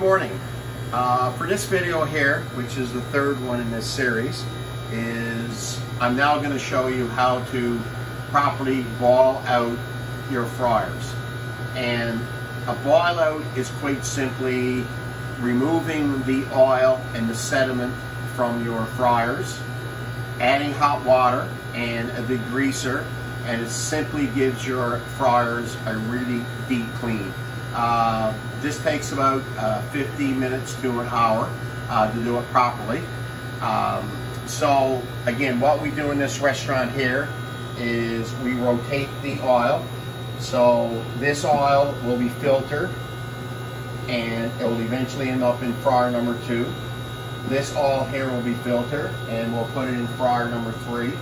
morning. Uh, for this video here, which is the third one in this series, is I'm now going to show you how to properly boil out your fryers. And a boil out is quite simply removing the oil and the sediment from your fryers, adding hot water and a degreaser, and it simply gives your fryers a really deep clean. Uh, this takes about uh, 15 minutes to an hour uh, to do it properly. Um, so again, what we do in this restaurant here is we rotate the oil. So this oil will be filtered and it will eventually end up in fryer number two. This oil here will be filtered and we'll put it in fryer number three.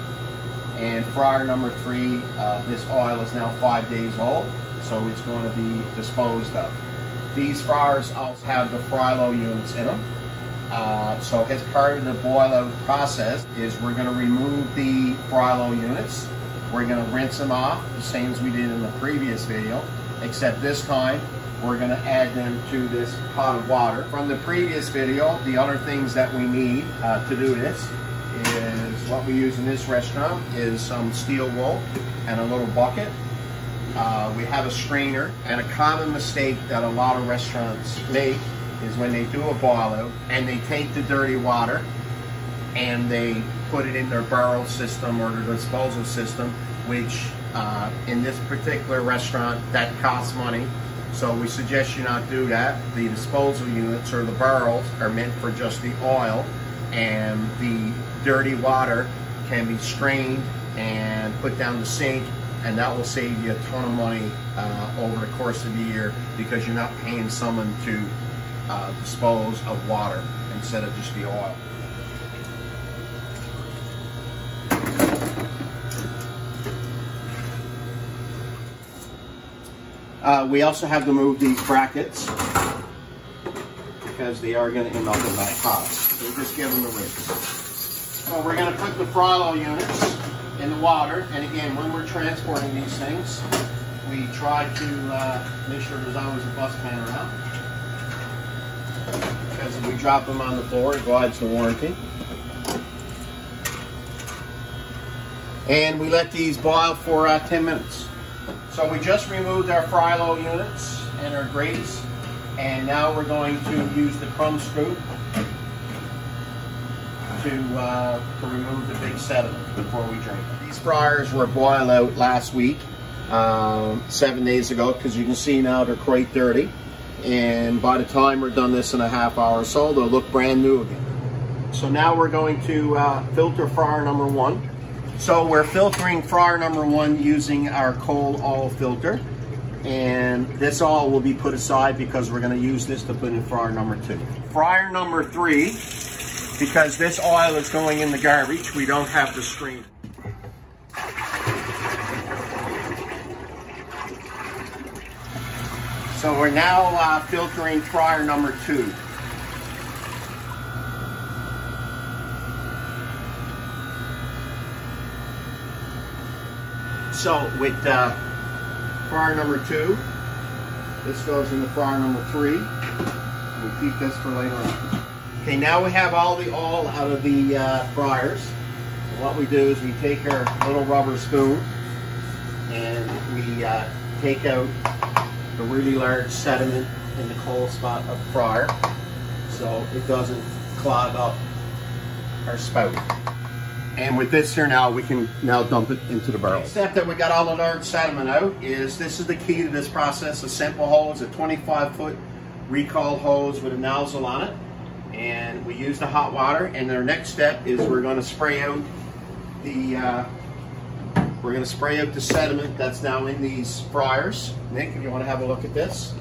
And fryer number three, uh, this oil is now five days old, so it's going to be disposed of. These fryers also have the Frylow units in them. Uh, so as part of the boil out process is we're going to remove the Frylow units. We're going to rinse them off the same as we did in the previous video, except this time we're going to add them to this pot of water. From the previous video, the other things that we need uh, to do this is what we use in this restaurant is some steel wool and a little bucket. Uh, we have a strainer and a common mistake that a lot of restaurants make is when they do a boil out and they take the dirty water and they put it in their barrel system or their disposal system, which uh, in this particular restaurant that costs money. So we suggest you not do that. The disposal units or the barrels are meant for just the oil and the dirty water can be strained and put down the sink and that will save you a ton of money uh, over the course of the year because you're not paying someone to uh, dispose of water instead of just the oil. Uh, we also have to move these brackets because they are going to end up in that pot. So just give them a rinse. So we're going to put the Frylow units in the water. And again, when we're transporting these things, we try to uh, make sure there's always a bus pan around. Because if we drop them on the floor, it violates the warranty. And we let these boil for uh, 10 minutes. So we just removed our Frylow units and our grates. And now we're going to use the crumb scoop to, uh, to remove the big sediment before we drink it. These fryers were boiled out last week, um, seven days ago, because you can see now they're quite dirty. And by the time we're done this in a half hour or so, they'll look brand new again. So now we're going to uh, filter fryer number one. So we're filtering fryer number one using our coal oil filter. And this all will be put aside because we're going to use this to put in fryer number two. Fryer number three because this oil is going in the garbage, we don't have the stream. So we're now uh, filtering fryer number two. So with uh, fryer number two, this goes into fryer number three. We'll keep this for later on. Okay, now we have all the oil out of the uh, fryers. What we do is we take our little rubber spoon and we uh, take out the really large sediment in the cold spot of the fryer so it doesn't clog up our spout. And with this here now, we can now dump it into the barrel. The step that we got all the large sediment out is, this is the key to this process, a simple hose, a 25 foot recoil hose with a nozzle on it and we use the hot water and our next step is we're going to spray out the uh, we're going to spray out the sediment that's now in these fryers. Nick if you want to have a look at this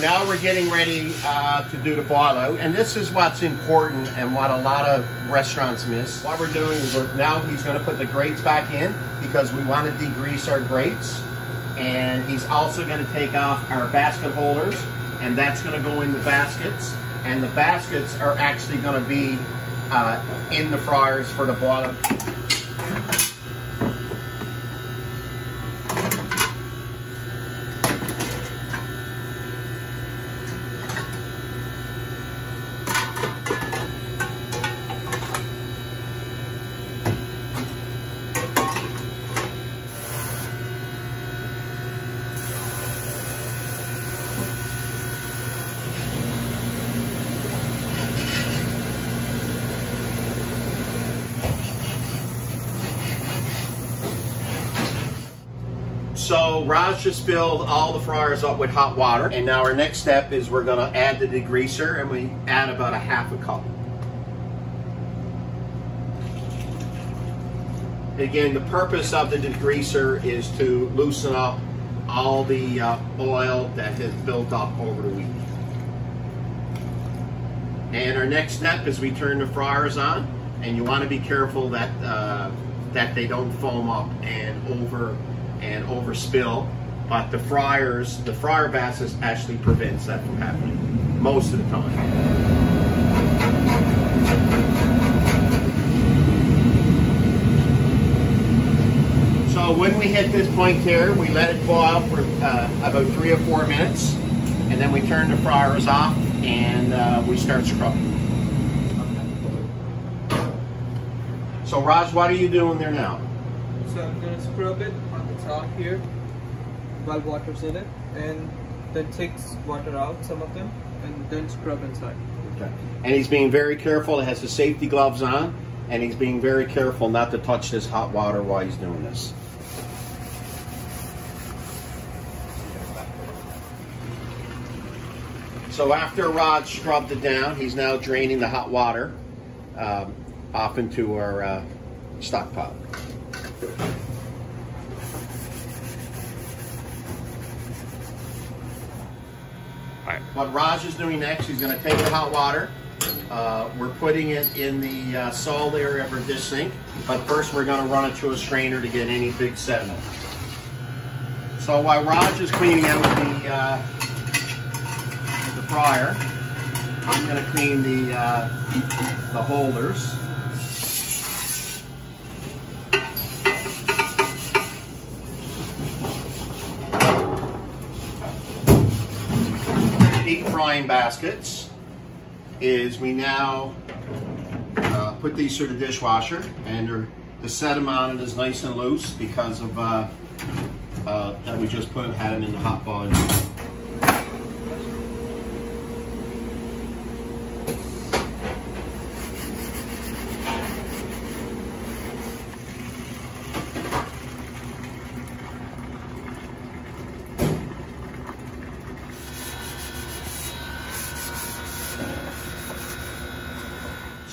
now we're getting ready uh, to do the out. And this is what's important and what a lot of restaurants miss. What we're doing is we're, now he's going to put the grates back in because we want to degrease our grates. And he's also going to take off our basket holders, and that's going to go in the baskets. And the baskets are actually going to be uh, in the fryers for the bottom. So Raj just filled all the fryers up with hot water. And now our next step is we're gonna add the degreaser and we add about a half a cup. Again, the purpose of the degreaser is to loosen up all the uh, oil that has built up over the week. And our next step is we turn the fryers on and you want to be careful that uh, that they don't foam up and over and overspill, but the fryers, the fryer baskets actually prevents that from happening most of the time. So when we hit this point here, we let it boil for uh, about three or four minutes, and then we turn the fryers off and uh, we start scrubbing. So Raj, what are you doing there now? So I'm gonna scrub it on the here while water's in it and then takes water out, some of them, and then scrub inside. Okay. And he's being very careful. He has his safety gloves on, and he's being very careful not to touch this hot water while he's doing this. So after Rod scrubbed it down, he's now draining the hot water um, off into our uh, stockpile. What Raj is doing next, he's going to take the hot water. Uh, we're putting it in the uh, salt area of our dish sink, but first we're going to run it through a strainer to get any big sediment. So while Raj is cleaning out the, uh, the fryer, I'm going to clean the, uh, the holders. deep frying baskets is we now uh, put these through the dishwasher and the on it is nice and loose because of uh, uh, that we just put had it in the hot boiling.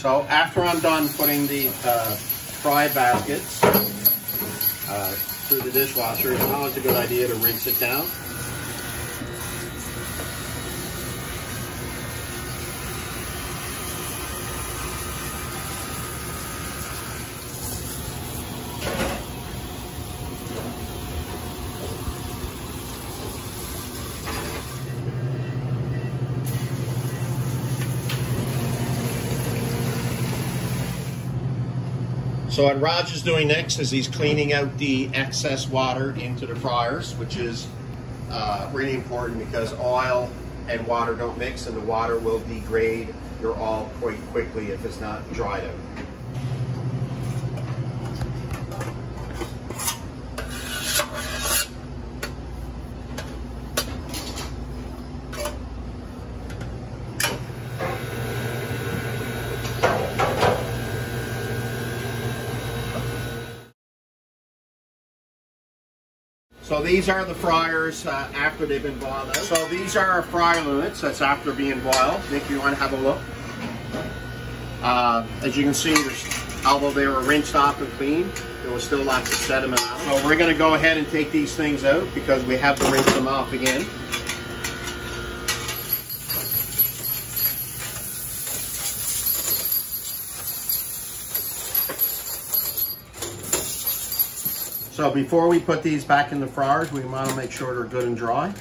So after I'm done putting the uh, fry baskets uh, through the dishwasher, it's always a good idea to rinse it down. So what Raj is doing next is he's cleaning out the excess water into the fryers, which is uh, really important because oil and water don't mix and the water will degrade your oil quite quickly if it's not dried out. So these are the fryers uh, after they've been boiled out. So these are our fryer units. That's after being boiled. Nick, you want to have a look? Uh, as you can see, although they were rinsed off and cleaned, there was still lots of sediment on them. So we're going to go ahead and take these things out because we have to rinse them off again. So before we put these back in the fryers, we want to make sure they're good and dry.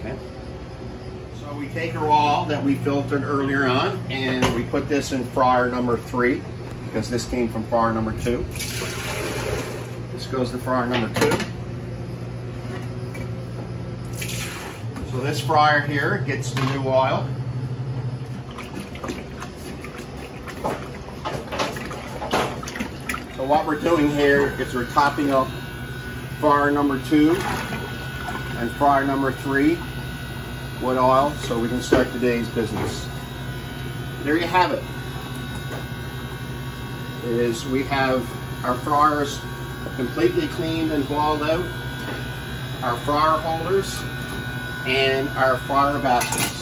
Okay. Our oil that we filtered earlier on and we put this in fryer number three because this came from fryer number two. This goes to fryer number two. So this fryer here gets the new oil. So what we're doing here is we're topping up fryer number two and fryer number three with oil so we can start today's business. There you have it. Is we have our fryers completely cleaned and boiled out, our fryer holders, and our fryer baskets.